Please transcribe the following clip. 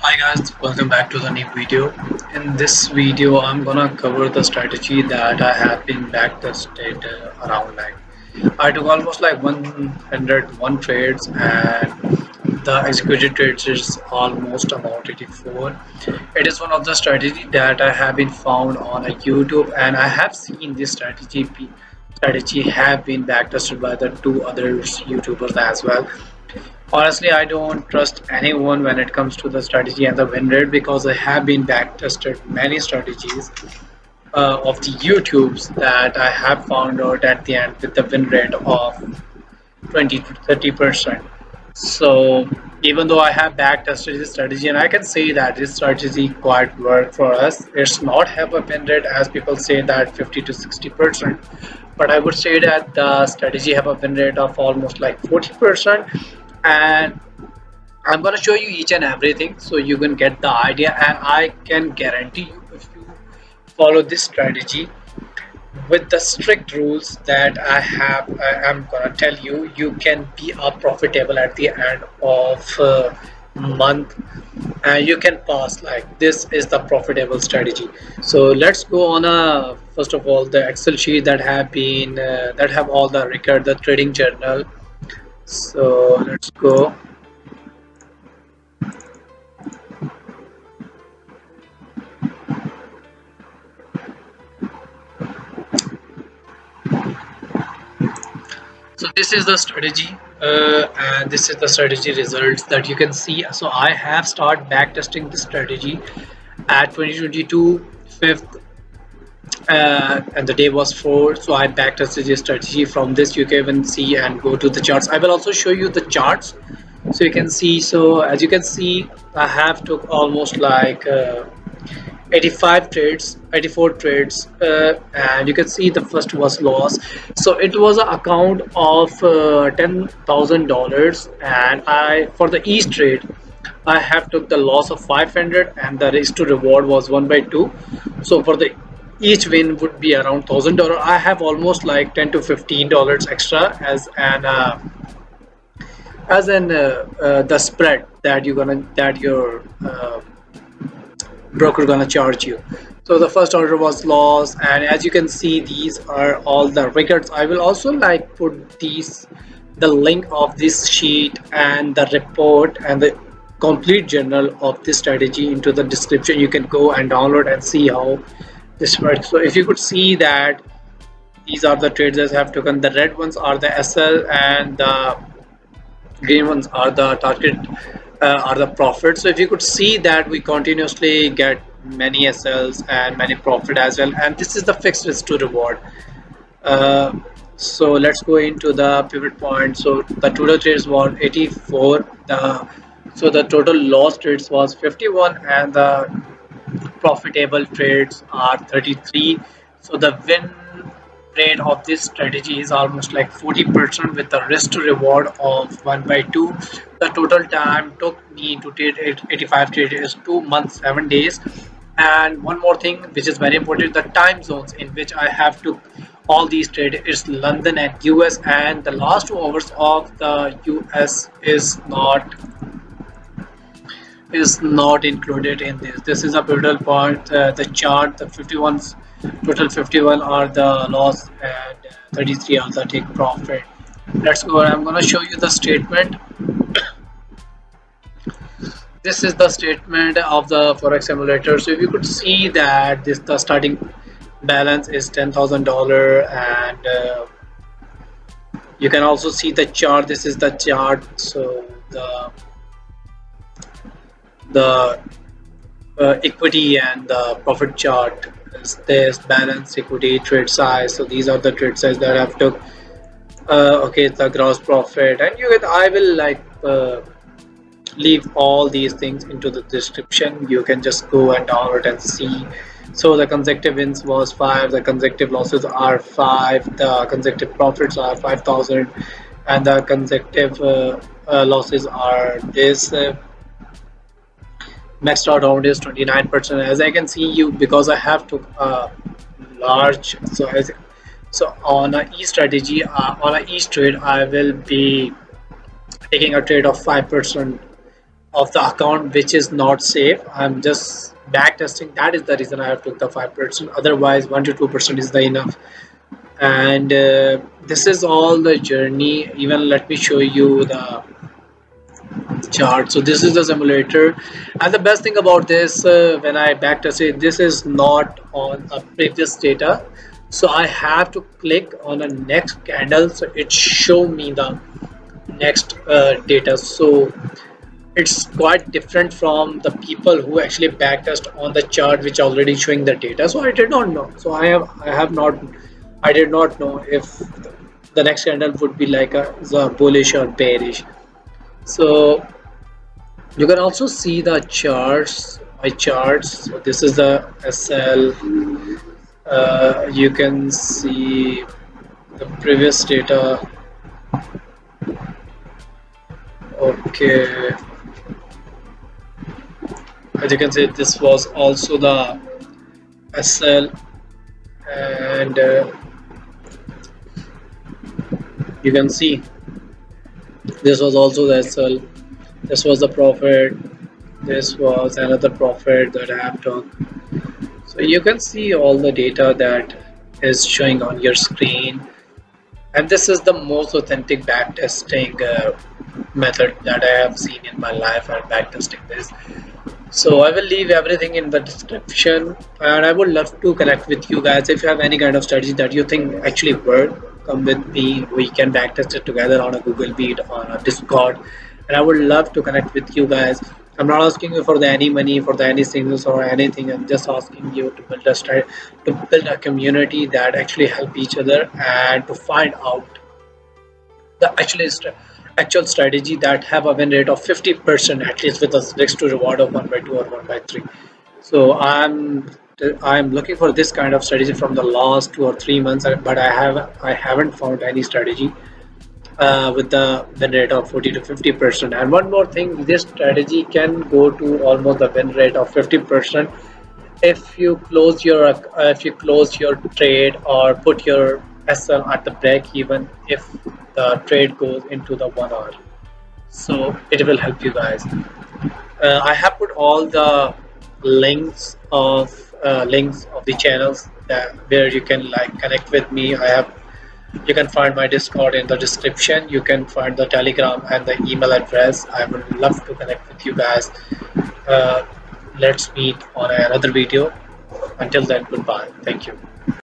Hi guys, welcome back to the new video. In this video, I'm gonna cover the strategy that I have been backtested uh, around like I took almost like 101 trades and the executed trades is almost about 84. It is one of the strategy that I have been found on a YouTube and I have seen this strategy strategy have been backtested by the two other YouTubers as well honestly i don't trust anyone when it comes to the strategy and the win rate because i have been back tested many strategies uh, of the youtubes that i have found out at the end with the win rate of 20 to 30 percent. So even though i have back tested this strategy and i can say that this strategy quite work for us it's not have a win rate as people say that 50 to 60 percent but i would say that the strategy have a win rate of almost like 40 percent and I'm gonna show you each and everything so you can get the idea and I can guarantee you if you follow this strategy with the strict rules that I have I am gonna tell you you can be a profitable at the end of uh, month and you can pass like this is the profitable strategy. So let's go on a first of all the excel sheet that have been uh, that have all the record the trading journal so let's go. So this is the strategy uh, and this is the strategy results that you can see. So i have started back testing this strategy at 2022 5th uh, and the day was 4 so I backtested the strategy from this. You can even see and go to the charts. I will also show you the charts so you can see. So as you can see I have took almost like uh, 85 trades 84 trades uh, and you can see the first was loss. So it was an account of uh, ten thousand dollars and I for the each trade I have took the loss of 500 and the risk to reward was 1 by 2 so for the each win would be around thousand dollar. I have almost like 10 to 15 dollars extra as an uh, as an uh, uh, the spread that you're gonna that your uh, broker gonna charge you. So the first order was lost and as you can see these are all the records. I will also like put these the link of this sheet and the report and the complete journal of this strategy into the description. You can go and download and see how this works so if you could see that these are the trades that have taken the red ones are the SL and the green ones are the target uh, are the profit so if you could see that we continuously get many SLs and many profit as well and this is the fixed risk to reward. Uh, so let's go into the pivot point. So the total trades was 84 the so the total loss trades was 51 and the profitable trades are 33 so the win rate of this strategy is almost like 40 percent with the risk to reward of 1 by 2 the total time took me to trade 85 trade is 2 months 7 days. And one more thing which is very important the time zones in which i have to all these trade is london and us and the last two hours of the us is not is not included in this. This is a pivotal point uh, the chart the 51s, total 51 are the loss and uh, 33 are the take profit. Let's go i'm to show you the statement. This is the statement of the forex simulator so if you could see that this the starting balance is ten thousand dollar and uh, you can also see the chart. This is the chart. So the the uh, equity and the profit chart. Is this balance equity trade size. So these are the trade size that I've took. Uh, okay the gross profit. And you I will like uh, leave all these things into the description. You can just go and download and see. So the consecutive wins was 5 the consecutive losses are 5 the consecutive profits are 5000 and the consecutive uh, uh, losses are this uh, maxed out round is 29 percent. As i can see you because i have to uh, large so as so on a e strategy uh, on a e trade i will be taking a trade of five percent of the account which is not safe. I'm just back testing that is the reason i have took the five percent. Otherwise one to two percent is the enough. And uh, this is all the journey. Even let me show you the chart. So this is the simulator. And the best thing about this uh, when i back test it this is not on a previous data. So i have to click on a next candle. So it show me the next uh, data. So it's quite different from the people who actually backtest on the chart which already showing the data. So i did not know. So i have i have not i did not know if the next candle would be like a, a bullish or bearish so you can also see the charts my charts. So this is the sl uh, you can see the previous data. Okay. As you can see this was also the SL and uh, you can see this was also the SL this was the profit this was another profit that I have done. so you can see all the data that is showing on your screen. And this is the most authentic backtesting uh, method that I have seen in my life and backtesting this. So i will leave everything in the description. And i would love to connect with you guys if you have any kind of strategy that you think actually work come with me. We can backtest it together on a google meet on a discord. And i would love to connect with you guys. I'm not asking you for the any money for the any signals or anything. I'm just asking you to build a strategy to build a community that actually help each other and to find out the actually actual strategy that have a win rate of 50% at least with a risk to reward of 1 by 2 or 1 by 3 so i'm i'm looking for this kind of strategy from the last two or three months but i have i haven't found any strategy uh, with the win rate of 40 to 50 percent. And one more thing this strategy can go to almost the win rate of 50 percent if you close your uh, if you close your trade or put your SL at the break even if the trade goes into the one hour. So it will help you guys. Uh, I have put all the links of uh, links of the channels that where you can like connect with me. I have you can find my discord in the description. You can find the telegram and the email address. I would love to connect with you guys. Uh, let's meet on another video. Until then goodbye. Thank you